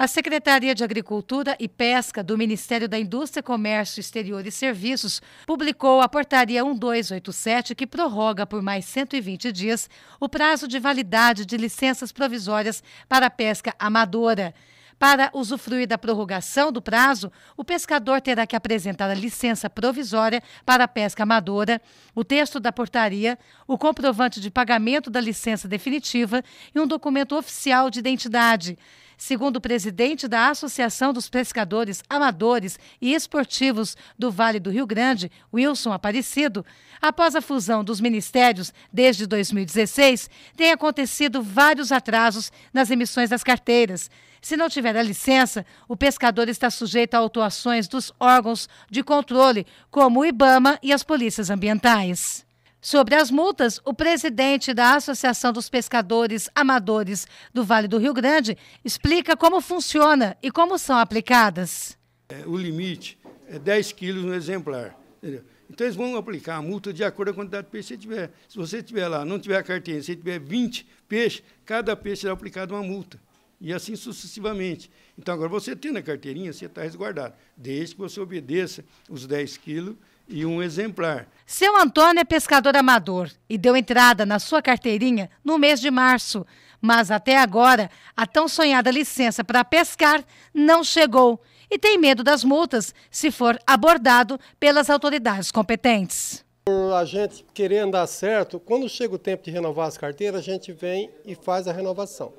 A Secretaria de Agricultura e Pesca do Ministério da Indústria, Comércio Exterior e Serviços publicou a Portaria 1287, que prorroga por mais 120 dias o prazo de validade de licenças provisórias para a pesca amadora. Para usufruir da prorrogação do prazo, o pescador terá que apresentar a licença provisória para a pesca amadora, o texto da portaria, o comprovante de pagamento da licença definitiva e um documento oficial de identidade. Segundo o presidente da Associação dos Pescadores Amadores e Esportivos do Vale do Rio Grande, Wilson Aparecido, após a fusão dos ministérios desde 2016, tem acontecido vários atrasos nas emissões das carteiras. Se não tiver a licença, o pescador está sujeito a autuações dos órgãos de controle, como o IBAMA e as polícias ambientais. Sobre as multas, o presidente da Associação dos Pescadores Amadores do Vale do Rio Grande explica como funciona e como são aplicadas. É, o limite é 10 quilos no exemplar. Entendeu? Então, eles vão aplicar a multa de acordo com a quantidade de peixe que você tiver. Se você tiver lá, não tiver a carteira, se tiver 20 peixes, cada peixe será aplicado uma multa. E assim sucessivamente. Então, agora, você tendo a carteirinha, você está resguardado, desde que você obedeça os 10 quilos e um exemplar. Seu Antônio é pescador amador e deu entrada na sua carteirinha no mês de março. Mas até agora, a tão sonhada licença para pescar não chegou e tem medo das multas se for abordado pelas autoridades competentes. Por a gente querer andar certo, quando chega o tempo de renovar as carteiras, a gente vem e faz a renovação.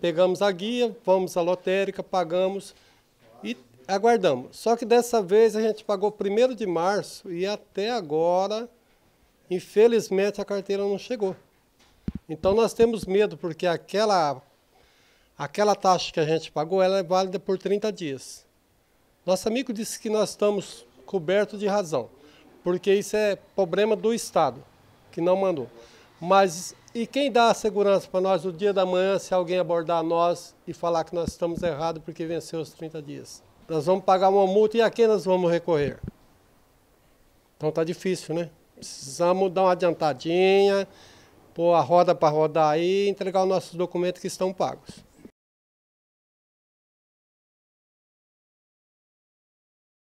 Pegamos a guia, vamos à lotérica, pagamos e aguardamos. Só que dessa vez a gente pagou 1 de março e até agora, infelizmente, a carteira não chegou. Então nós temos medo, porque aquela, aquela taxa que a gente pagou ela é válida por 30 dias. Nosso amigo disse que nós estamos cobertos de razão, porque isso é problema do Estado, que não mandou. Mas e quem dá a segurança para nós no dia da manhã se alguém abordar nós e falar que nós estamos errados porque venceu os 30 dias? Nós vamos pagar uma multa e a quem nós vamos recorrer? Então tá difícil, né? Precisamos dar uma adiantadinha, pôr a roda para rodar aí e entregar os nossos documentos que estão pagos.